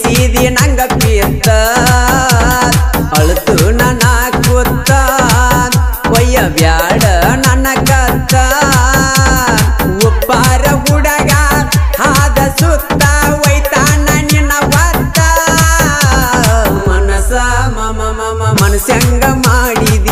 ಸೀದಿ ನಂಗ ಪಿತ್ತ ಅಳತು ನನ್ನ ಕೂತ ಒಯ್ಯ ಬ್ಯಾಡ ನನ್ನ ಕತ್ತ. ಉಪ್ಪಾರ ಹುಡಗ ಹಾದ ಸುತ್ತ ಒಯ್ತಾನ ನಿನ್ನ ಬತ್ತ ಮನಸ ಮಮ ಮಮ ಮನಸ್ಸಂಗ ಮಾಡಿದ.